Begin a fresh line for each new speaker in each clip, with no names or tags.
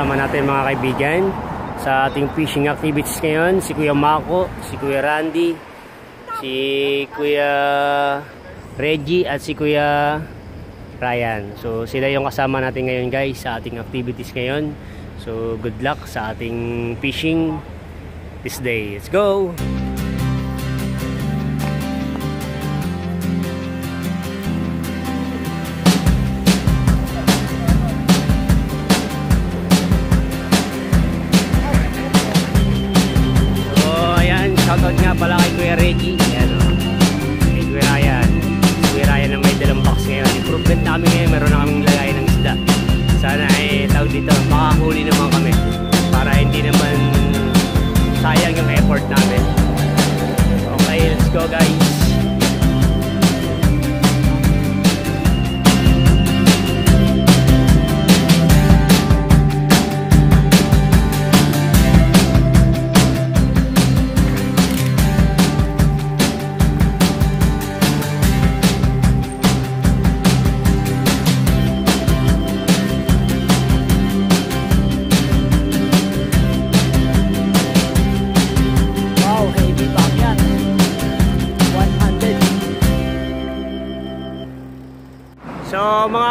kasama natin mga kaibigan sa ating fishing activities ngayon. Si Kuya Mako, si Kuya Randy, si Kuya Reggie at si Kuya Ryan. So sila yung kasama natin ngayon guys sa ating activities ngayon. So good luck sa ating fishing this day. Let's go!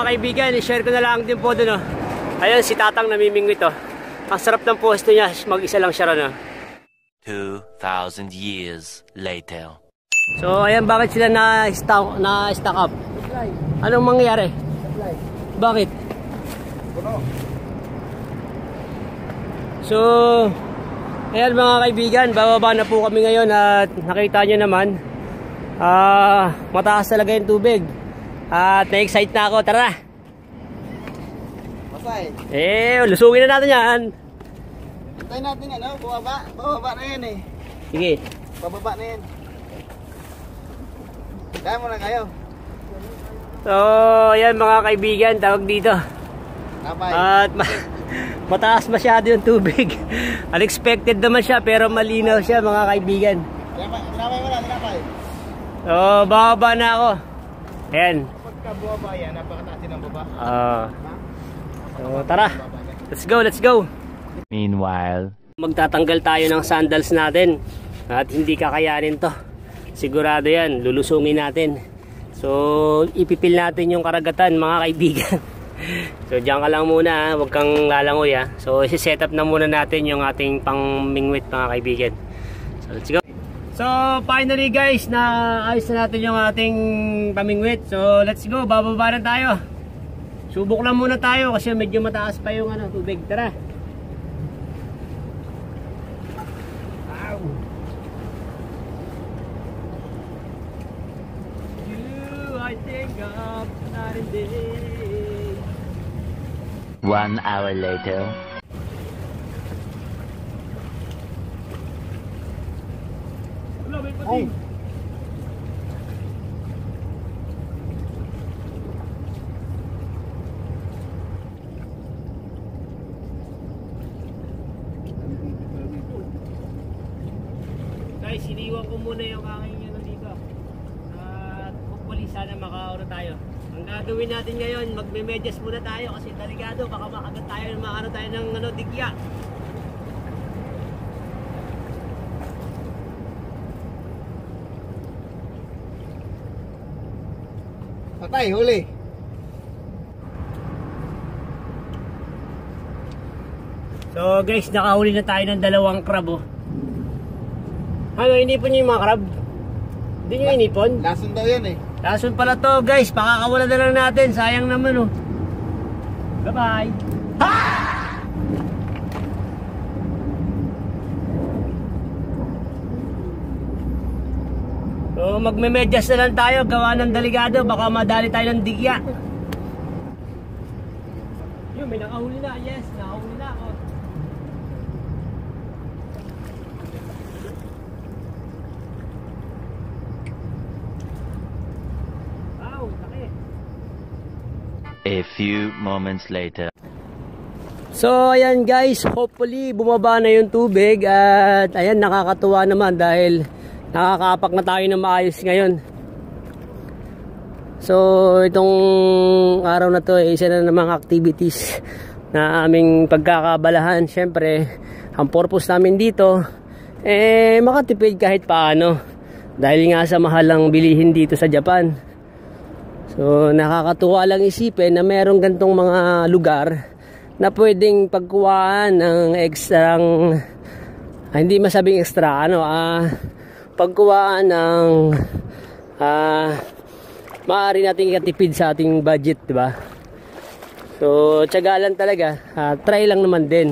Kaibigan, i-share ko na lang din po dun. Oh. Ayan si Tatang namimingwit oh. Ang sarap ng pwesto niya, mag-isa lang siya ron oh.
2,000 years later.
So ayan bakit sila na stack na stack up? Anong mangyayari? Bakit? So ayan mga kaibigan, bababa na po kami ngayon at nakita nyo naman ah mataas talaga yung tubig. At na-excite na ako, tara!
Masay.
Eh, lusungin na natin yan.
Tayo natin ano, bumaba. Bababa na yan eh.
Sige.
Bababa na yan. Kaya mo na kayo.
So, ayan mga kaibigan, tawag dito.
Kapay.
At ma- mataas masyado yung tubig. Unexpected naman siya pero malinaw siya mga kaibigan.
Tinapay mo na, tinapay.
So, bababa na ako. Ayan.
Pagka bumaba yan, napakataas din ang baba.
Ah. so, tara. Let's go, let's go.
Meanwhile,
Magtatanggal tayo ng sandals natin. At hindi kakayanin to. Sigurado yan, lulusungin natin. So, ipipil natin yung karagatan mga kaibigan. so, diyan ka lang muna, ha. huwag kang lalangoy ha. So, isi-set up na muna natin yung ating pangmingwit mga kaibigan. So, let's go. So, finally guys, na ayos na natin yung ating pamingwit. So, let's go, bababa na tayo. Subok lang muna tayo kasi medyo mataas pa yung ano, tubig. Tara. Ow. You, I think of not in day.
one hour later.
Guys, iniwan ko muna yung aking ano dito. At hopefully sana makauro tayo. Ang gagawin natin ngayon, magme-medyas muna tayo kasi taligado baka makagat tayo ng mga ano tayo ng ano digya.
Patay, huli.
So guys, nakahuli na tayo ng dalawang crab oh. Ano, inipon niyo yung mga crab? Hindi niyo inipon?
Lason daw yan eh.
Lason pala to guys, pakakawala na lang natin, sayang naman oh. Bye bye. So magme-medyas na lang tayo, gawa ng delikado, baka madali tayo ng digya. Yun, may nakahuli na, yes, nakahuli na ako. Wow, laki.
A few moments later.
So ayan guys, hopefully bumaba na yung tubig at ayan nakakatuwa naman dahil nakakapak na tayo ng maayos ngayon. So, itong araw na to ay isa na ng mga activities na aming pagkakabalahan. Siyempre, ang purpose namin dito, eh, makatipid kahit paano. Dahil nga sa mahalang bilihin dito sa Japan. So, nakakatuwa lang isipin na merong gantong mga lugar na pwedeng pagkuhaan ng ekstrang ah, hindi masabing extra ano ah pagkuhaan ng ah maaari nating ikatipid sa ating budget di ba? So tiyagalan talaga. Ah, try lang naman din.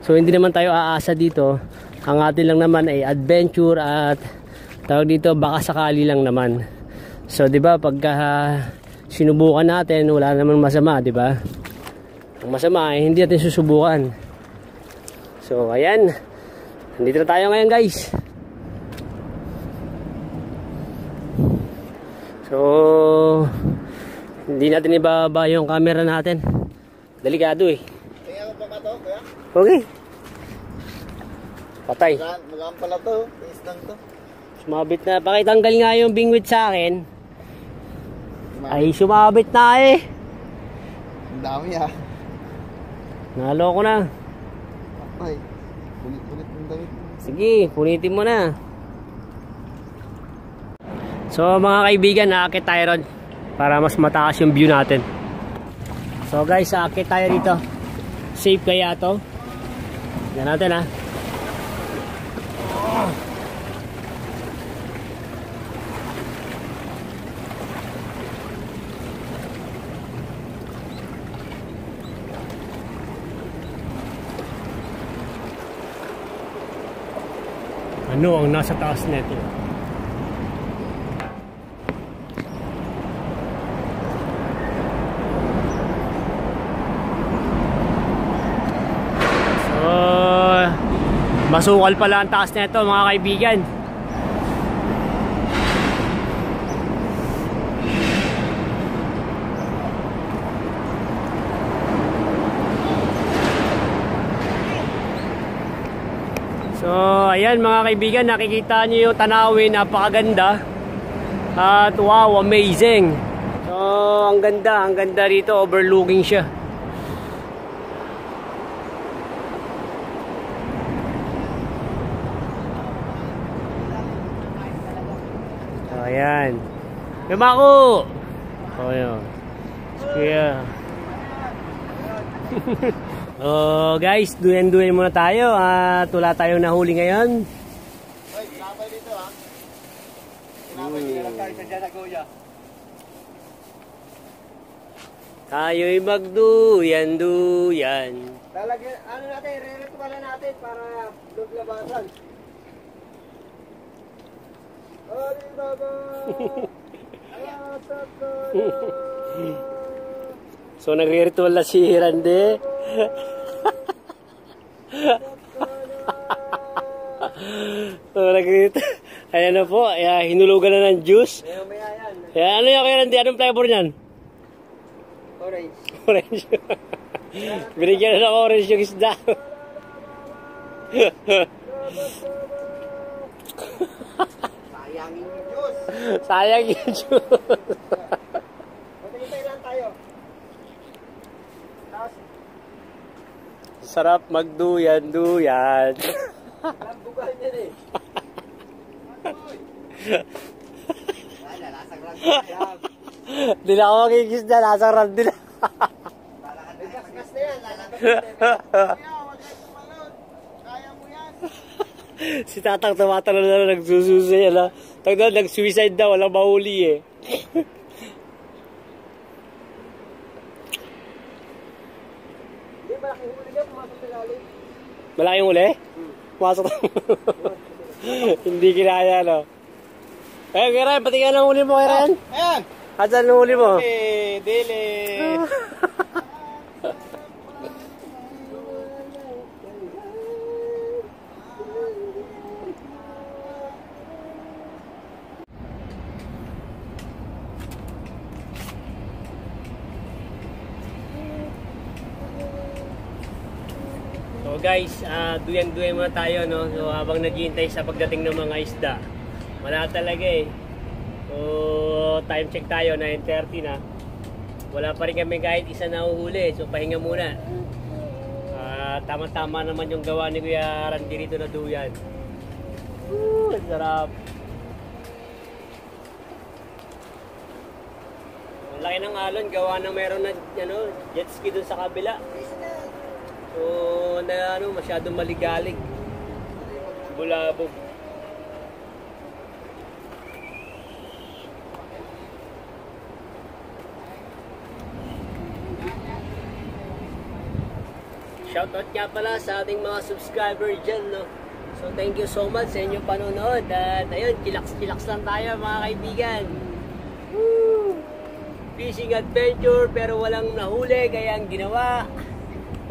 So hindi naman tayo aasa dito. Ang atin lang naman ay adventure at tawag dito baka sakali lang naman so di ba pagka ah, sinubukan natin wala naman masama di ba ang masama ay hindi natin susubukan. So, ayan. Nandito na tayo ngayon, guys. So, hindi natin ibaba yung camera natin. Delikado eh.
Kaya ko ka to, kuya?
Okay. Patay.
Magaan, pala to. Tiis lang to.
Sumabit na. Pakitanggal nga yung bingwit sa akin. Ay, sumabit na eh.
Ang dami ah.
Nalo ko na.
Ay, ulit-ulit ng damit.
Sige, punitin mo na. So mga kaibigan, naakit tayo ron para mas mataas yung view natin. So guys, aakit tayo dito. Safe kaya to? Yan natin ha. Ano ang nasa taas nito? So, masukal pala ang taas nito mga kaibigan. So, ayan mga kaibigan, nakikita niyo yung tanawin, napakaganda. At wow, amazing. So, ang ganda, ang ganda rito, overlooking siya. So, ayan. Yumako! O, yun. Kuya. Oh, guys, duyan-duyan muna tayo at wala tayong nahuli ngayon.
Ay, kinapay dito ah. Kinapay dito lang tayo sa Janagoya.
Tayo'y magduyan-duyan.
Lalagyan, ano natin, re-ritualan natin para luglabasan. Hari Baba! Tayo!
So, nagre-ritual na si Rande. So, nagre-ritual. Ayan na po, ayan, hinulugan na ng juice.
Ngayon maya yan.
Ayan, ano yung kay Rande? Anong flavor niyan?
Orange.
Orange. Binigyan na ng orange yung isda.
Sayangin yung juice.
Sayang yung juice.
Matay lang tayo. Tapos,
Sarap magduyan-duyan.
lambugan yan eh. Wala, lasang tayo.
Hindi na ako rande na.
Kaya mo yan.
si tatang tumatalon na nagsususi yan ha. Tag na, nag-suicide daw, walang mahuli eh.
Hindi, malaking huli niya, pumasok sa lalim.
Malaking uli? Pumasok Hindi kinaya no. Eh, Kiran, pati ka ng huli mo, Kiran.
Ayan!
Asan ang huli mo?
Eh, dili.
So guys, ah, duyan-duyan muna tayo no. So habang naghihintay sa pagdating ng mga isda. Wala talaga eh. So, time check tayo, 9.30 na. Wala pa rin kami kahit isa na uhuli. So, pahinga muna. Ah, tama-tama naman yung gawa ni Kuya Randy rito na duyan. Woo, sarap. Ang laki ng alon, gawa na meron na ano, jet ski dun sa kabila. So, na ano, masyadong maligalig. Bulabog. Shoutout nga pala sa ating mga subscriber dyan, no? So, thank you so much sa inyong panonood. At ayun, chillax-chillax lang tayo, mga kaibigan. Woo! Fishing adventure, pero walang nahuli, kaya ang ginawa,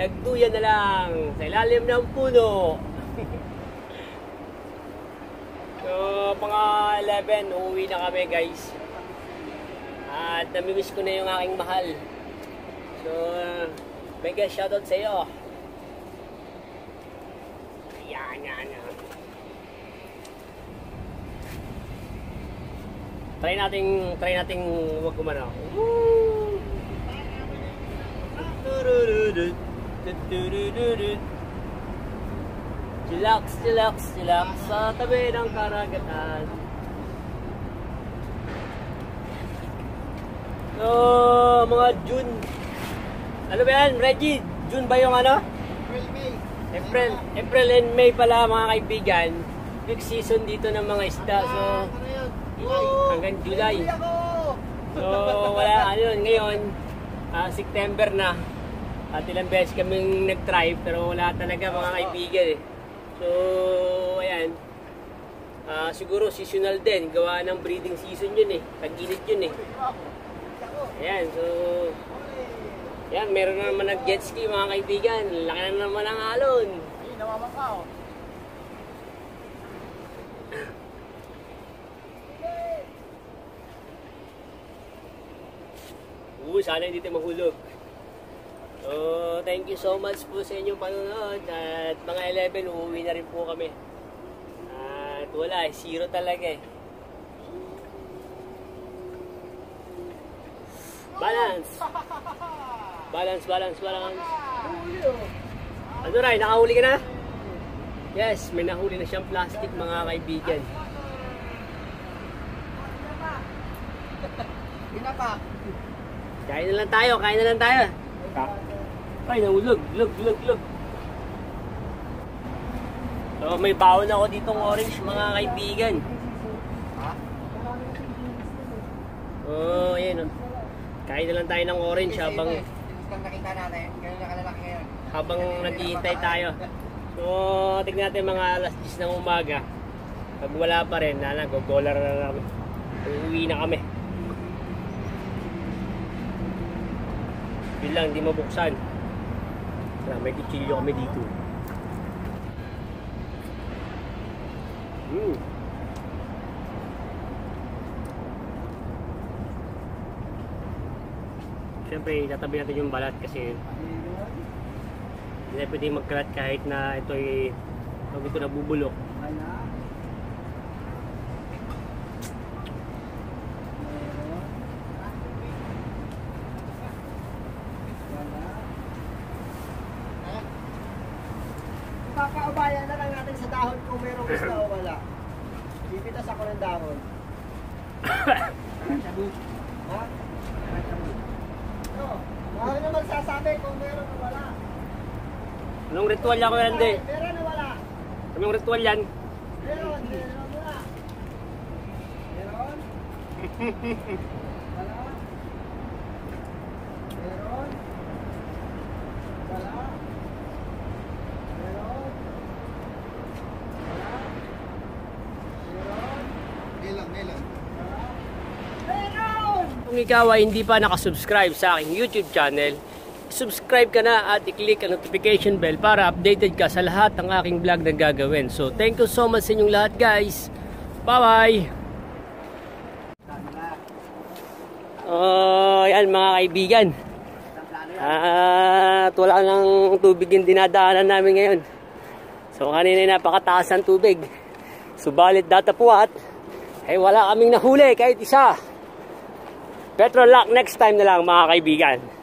nagtuyan na lang sa ilalim ng puno. so, mga 11, uuwi na kami, guys. At namimiss ko na yung aking mahal. So, mega shoutout sa iyo. Yan, yan, yan. Try nating, try nating wag kumano. Woo! Chillax, chillax, chillax sa tabi ng karagatan. So, mga June. Ano ba yan, Reggie? June ba yung ano?
April, May.
April, April and May pala mga kaibigan. Peak season dito ng mga isda. So,
Ano yun? July.
hanggang July. So, wala, ano yun, ngayon, ah, September na. At ilang beses kaming nag-try, pero wala talaga mga kaibigan eh. So, ayan. Ah, siguro seasonal din. Gawa ng breeding season yun eh. Tag-init yun eh. Ayan, so... Ayan, meron na naman nag-jet ski mga kaibigan. Laki na naman ang alon.
Ay, nawaman ka oh.
Oo, sana hindi tayo mahulog. So, thank you so much po sa inyong panonood. At mga 11, uuwi na rin po kami. At wala, zero talaga eh. Balance! Balance, balance, balance. Ano Ray, nakahuli ka na? Yes, may nahuli na siyang plastic mga kaibigan.
Pinapa.
Kain na lang tayo, kain na lang tayo. Ay, nahulog, lug, lug, lug. So, may baon ako ditong orange, mga kaibigan.
Ha?
Oh, ayan oh. Kain na lang tayo ng orange habang habang naghihintay tayo. So, tignan natin mga alas 10 ng umaga. Pag wala pa rin, na go-dollar na namin. Uuwi na kami. Yun lang, hindi mabuksan. Wala, may kutsilyo kami dito. Hmm. Siyempre, tatabi natin yung balat kasi hindi na pwede magkalat kahit na ito ay pag ito nabubulok.
Na lang natin sa dahon kung mayroong gusto o wala. Pipitas ako ng dahon. ha? No. Ako naman sasabi kung meron o wala.
Anong ritual yan, Kuya Randy?
Meron o wala?
Anong ritual yan?
Meron, meron wala. Meron? Wala? Meron? Wala? Meron? Wala? Meron? Meron? Meron? Meron!
Kung ikaw ay hindi pa nakasubscribe sa aking YouTube channel, subscribe ka na at i-click ang notification bell para updated ka sa lahat ng aking vlog na gagawin. So, thank you so much sa inyong lahat guys. Bye-bye! Oh, yan mga kaibigan. At wala nang tubig yung dinadaanan namin ngayon. So kanina napakataas ang tubig. Subalit datapuat, Eh wala kaming nahuli kahit isa. Petrol lock next time na lang mga kaibigan.